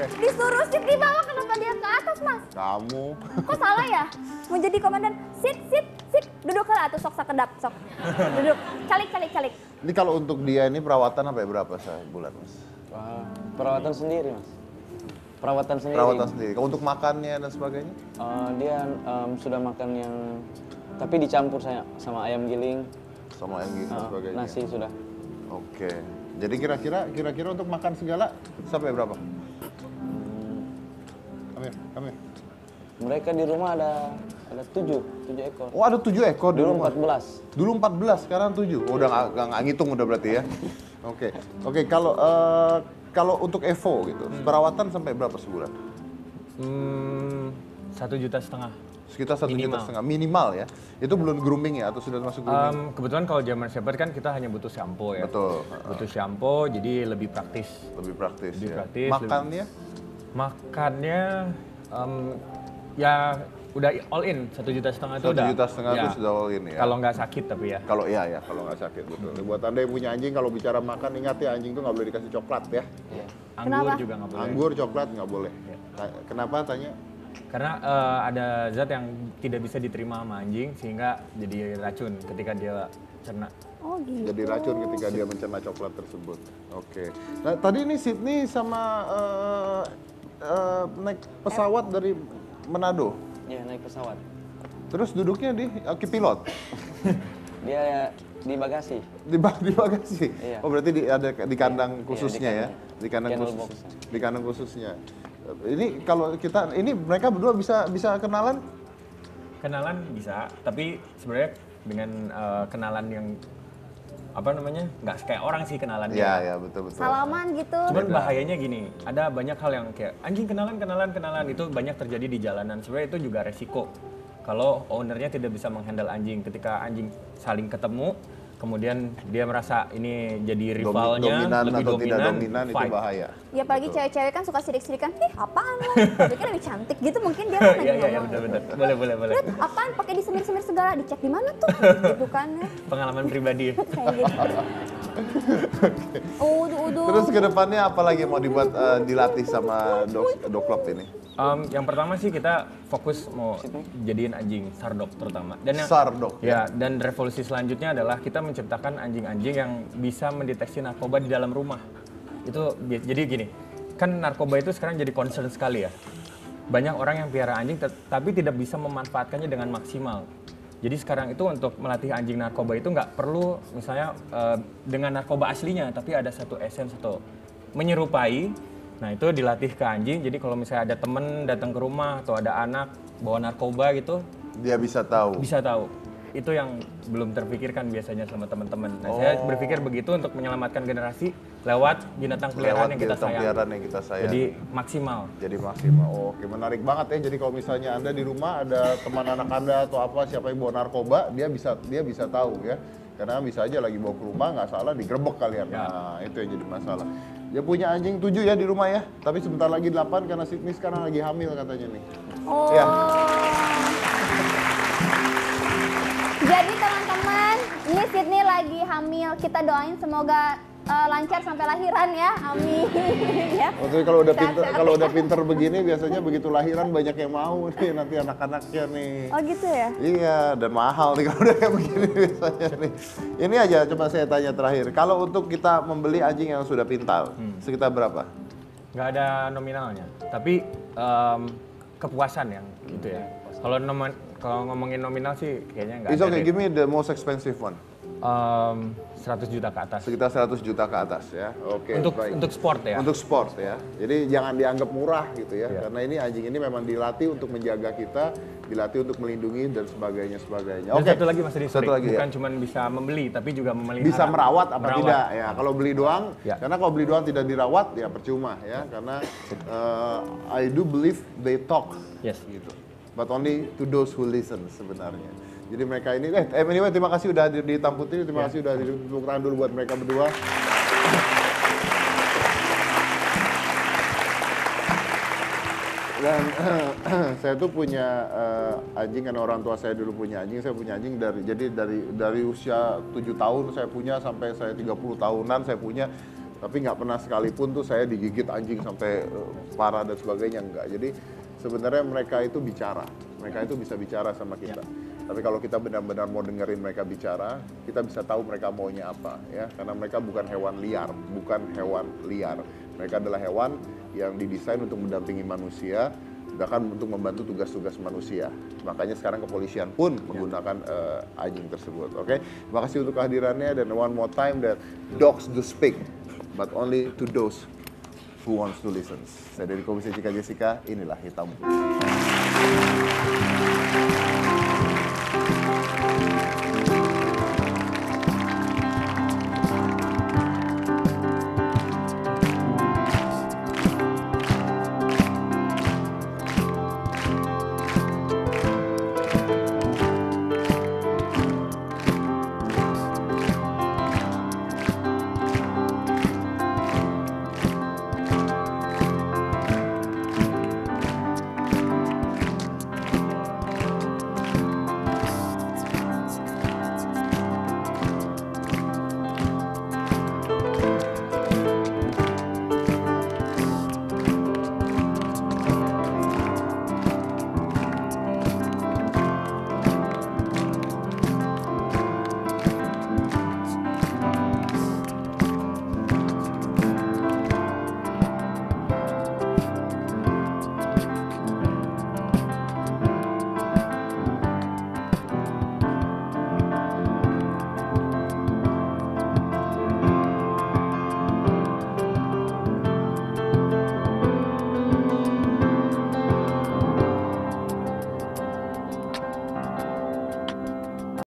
Oke. Disuruh sit di bawah kenapa dia ke atas mas? Kamu. Kok salah ya? Mau jadi komandan, sit, sit, sit. Duduk ke atuh sok sakedap, sok. Duduk, calik, calik, calik. Ini kalau untuk dia ini perawatan apa ya berapa sebulan mas? Wah, perawatan sendiri mas. Perawatan sendiri. Perawatan sendiri. Kalau untuk makannya dan sebagainya? Eh, dia em, sudah makan yang tapi dicampur saya sama ayam giling, Sama gitu dan eh, sebagainya. nasi sudah. Oke. Jadi kira-kira kira-kira untuk makan segala sampai berapa? Amir. Mereka di rumah ada ada tujuh, tujuh ekor. Oh ada tujuh ekor di Dulu rumah. 14. Dulu 14, sekarang 7. Oh, udah nggak- nggak nggak ngitung udah berarti ya. Oke. Oke, kalau eh, kalau untuk Evo gitu, perawatan sampai berapa sebulan? Hmm, satu juta setengah. Sekitar satu juta setengah minimal ya. Itu belum grooming ya atau sudah masuk grooming? Em, kebetulan kalau German Shepherd kan kita hanya butuh shampoo ya. Betul. Butuh shampoo, jadi lebih praktis. Lebih praktis Lebih ya. praktis, Makannya? Makannya em, ya udah all in satu juta setengah itu Satu udah. juta setengah ya. itu sudah all in ya. Kalau nggak sakit tapi ya. Kalau iya ya, kalau nggak sakit betul. Buat anda yang punya anjing, kalau bicara makan ingat ya anjing tuh nggak boleh dikasih coklat ya. Anggur Kenapa? juga nggak boleh. Anggur, coklat nggak boleh. Ya. Kenapa tanya? Karena eh, ada zat yang tidak bisa diterima sama anjing sehingga jadi racun ketika dia cerna. Oh gitu. Jadi racun ketika dia mencerna coklat tersebut. Oke. Nah, tadi ini Sydney sama eh, eh, naik pesawat dari Manado. Ya naik pesawat. Terus duduknya di uh, pilot Dia di bagasi. di bag di bagasi. Iya. Oh berarti di ada di kandang Iya, di khususnya ya, kandang. di kandang khusus, box. di kandang khususnya. Ini kalau kita ini mereka berdua bisa bisa kenalan? Kenalan bisa, tapi sebenarnya dengan eh, kenalan yang apa namanya nggak kayak orang sih kenalannya. Iya ya betul betul. Salaman gitu. Cuman bahayanya gini, ada banyak hal yang kayak anjing kenalan, kenalan, kenalan itu banyak terjadi di jalanan. Sebenarnya itu juga resiko. Kalau ownernya tidak bisa menghandle anjing, ketika anjing saling ketemu, kemudian dia merasa ini jadi rivalnya, dominan lebih atau dominan, tidak dominan itu fight. bahaya. Ya apalagi cewek-cewek kan suka sidik-sidikan, ih apaan lo? Tapi kan lebih cantik gitu mungkin dia kan lagi Iya iya iya benar benar. Boleh boleh boleh. Lihat, apaan pakai disemir-semir segala, dicek di mana tuh? Gitu kan ya. Pengalaman pribadi. Kayak gitu. Udu, udu. Terus ke depannya apa lagi mau dibuat eh, dilatih sama dog club ini? Em, yang pertama sih kita fokus mau jadiin anjing sardok terutama. Dan yang Sardok. Ya, dan revolusi selanjutnya adalah kita menciptakan anjing-anjing yang bisa mendeteksi narkoba di dalam rumah. Itu jadi gini, kan narkoba itu sekarang jadi concern sekali ya. Banyak orang yang piara anjing tapi tidak bisa memanfaatkannya dengan maksimal. Jadi sekarang itu untuk melatih anjing narkoba itu nggak perlu misalnya eh, dengan narkoba aslinya, tapi ada satu essence atau menyerupai. Nah itu dilatih ke anjing. Jadi kalau misalnya ada temen datang ke rumah atau ada anak bawa narkoba gitu, Dia bisa tahu. bisa tahu itu yang belum terpikirkan biasanya sama teman-teman. Nah, saya Oh. berpikir begitu untuk menyelamatkan generasi lewat binatang peliharaan Lewat yang kita binatang sayang. peliharaan yang kita sayang. Jadi maksimal. jadi maksimal. Oke, menarik banget ya. Jadi kalau misalnya Anda di rumah ada teman anak Anda atau apa siapa yang bawa narkoba, dia bisa dia bisa tahu ya. Karena bisa aja lagi bawa ke rumah nggak salah digerebek kalian. Ya. Nah, itu yang jadi masalah. Dia punya anjing tujuh ya di rumah ya, tapi sebentar lagi delapan karena Sydney sekarang lagi hamil katanya nih. Oh. Ya. Sydney lagi hamil. Kita doain semoga eh, lancar sampai lahiran ya. Amin. ya. Maksudnya kalau udah pinter kalau udah pinter begini biasanya begitu lahiran banyak yang mau nih nanti anak-anaknya nih. Oh gitu ya? Iya, dan mahal nih kalau udah kayak begini biasanya nih. Ini aja coba saya tanya terakhir. Kalau untuk kita membeli anjing yang sudah pintar, sekitar berapa? nggak ada nominalnya, tapi em, kepuasan yang gitu ya. Kalau nomen- kalau ngomongin nominal sih kayaknya nggak It's okay, deh. give me the most expensive one. Em, 100 juta ke atas. Sekitar 100 juta ke atas ya. Oke, untuk baik. untuk sport ya. Untuk sport ya. Jadi jangan dianggap murah gitu ya. Iya. Karena ini anjing ini memang dilatih untuk menjaga kita, dilatih untuk melindungi dan sebagainya sebagainya. Oke. satu lagi Mas Adi, Satu lagi bukan ya. cuma bisa membeli tapi juga memelihara. bisa merawat apa Merawat. tidak ya kalau beli doang Ya. karena kalau beli doang tidak dirawat ya percuma ya karena uh, I do believe they talk Yes. gitu but only to those who listen sebenarnya jadi mereka ini eh anyway terima kasih udah hadir di terima kasih udah hadir tepuk tangan dulu buat mereka berdua dan saya tuh punya eh, anjing karena orang tua saya dulu punya anjing saya punya anjing dari jadi dari dari usia 7 tahun saya punya sampai saya 30 tahunan saya punya Tapi nggak pernah sekalipun tuh saya digigit anjing sampai eh, parah dan sebagainya enggak. Jadi sebenarnya mereka itu bicara, mereka itu bisa bicara sama kita. Tapi kalau kita benar-benar mau dengerin mereka bicara, kita bisa tahu mereka maunya apa ya. Karena mereka bukan hewan liar, bukan hewan liar. Mereka adalah hewan yang didesain untuk mendampingi manusia, bahkan untuk membantu tugas-tugas manusia. Makanya sekarang kepolisian pun menggunakan eh, anjing tersebut. Oke, terima kasih untuk kehadirannya dan one more time that dogs do speak, but only to those who wants to listen. Saya dari Komisi Cika Jessica, inilah hitam.